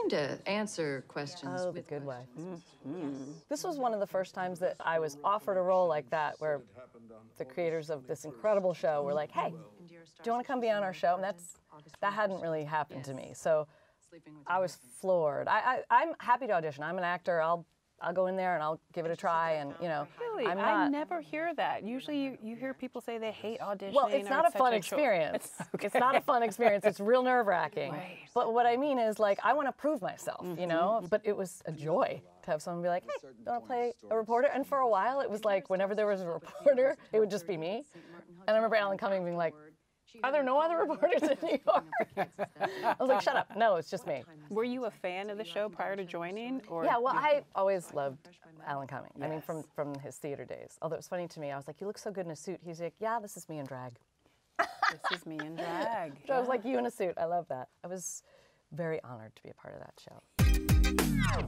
seem to answer questions Oh, the good way. questions. Mm, mm. This was one of the first times that I was offered a role like that, where the creators of this incredible show were like, "Hey, do you want to come be on our show?" And that's that hadn't really happened to me, so I was floored. I, I I'm happy to audition. I'm an actor. I'll I'll go in there and I'll give it a try, and you know, Really? I'm I never hear that. Usually you, you hear people say they hate auditioning. Well, it's or not a fun chore. experience. It's not a fun experience. It's real nerve wracking. Right. But what I mean is, like, I want to prove myself, you mm-hmm. know? But it was a joy to have someone be like, hey, you want to play a reporter? And for a while, it was like, whenever there was a reporter, it would just be me. And I remember Alan Cumming being like, are there no other reporters in New York? I was like, shut up. No, it's just me. Were you a fan of the show prior to joining? Or Yeah, well, I always loved Alan Cumming. I mean, from, from his theater days. Although it was funny to me, I was like, you look so good in a suit. He's like, yeah, this is me in drag. this is me in drag. So I was like, you in a suit. I love that. I was very honored to be a part of that show.